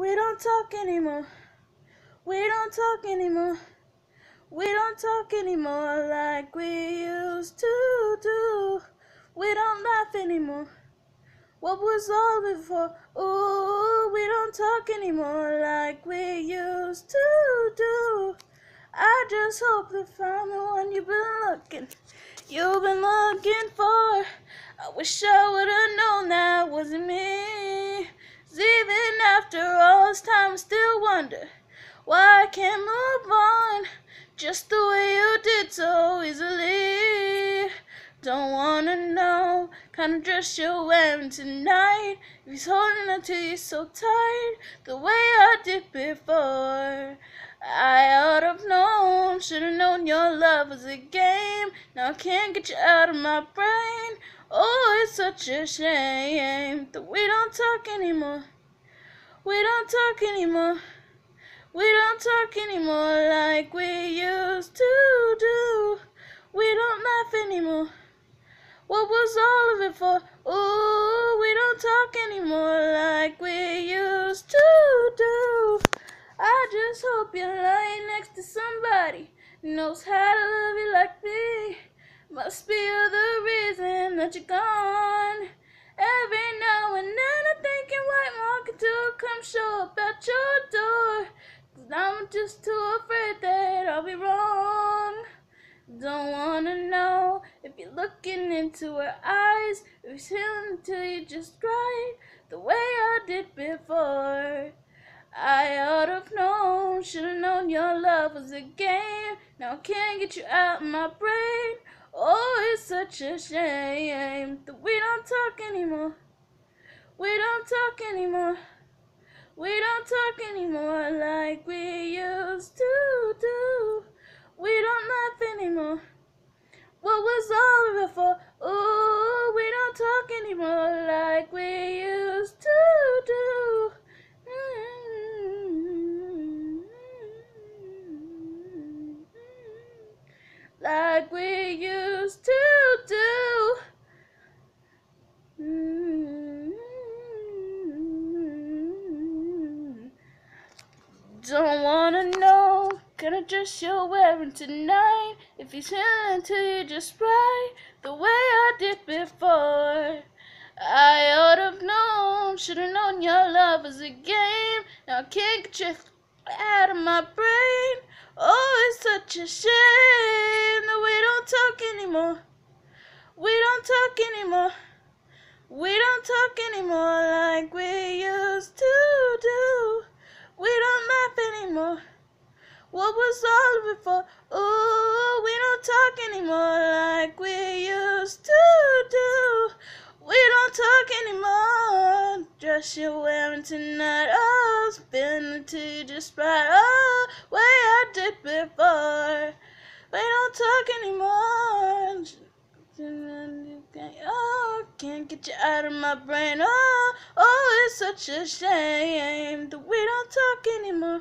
We don't talk anymore. We don't talk anymore. We don't talk anymore like we used to do. We don't laugh anymore. What was all before? Ooh, we don't talk anymore like we used to do. I just hope to find the one you've been looking, you've been looking for. I wish I would have known that wasn't me. Even after all this time, I still wonder why I can't move on just the way you did so easily. Don't wanna know kind of dress you're wearing tonight. If he's holding on to you so tight, the way game. Now I can't get you out of my brain. Oh, it's such a shame that we don't talk anymore. We don't talk anymore. We don't talk anymore like we used to do. We don't laugh anymore. What was all of it for? Ooh, we don't talk anymore like we used to do. I just hope you're lying knows how to love you like me. Must be the reason that you're gone. Every now and then I think it might walk to come show up at your door. Cause I'm just too afraid that I'll be wrong. Don't wanna know if you're looking into her eyes, if you're feeling till you just right, the way I did before. I ought have known, should have known your love was a game. Now I can't get you out of my brain. Oh, it's such a shame that we don't talk anymore. We don't talk anymore. We don't talk anymore like we used to do. We don't laugh anymore. What was all of it for? Ooh, we don't talk anymore like we used to do. Like we used to do. Mm. Don't wanna know of dress you're wearing tonight. If he's feeling to you just right, the way I did before. I oughta known, should have known your love was a game. Now I can't get you out of my brain. Oh, it's such a shame that we don't talk anymore. We don't talk anymore. We don't talk anymore like we used to do. We don't laugh anymore. What was all of it for? Ooh, we don't talk anymore like we used Dress you're wearing tonight, oh, spin to you just right, oh, way I did before. We don't talk anymore. Oh, can't get you out of my brain. Oh, oh, it's such a shame that we don't talk anymore.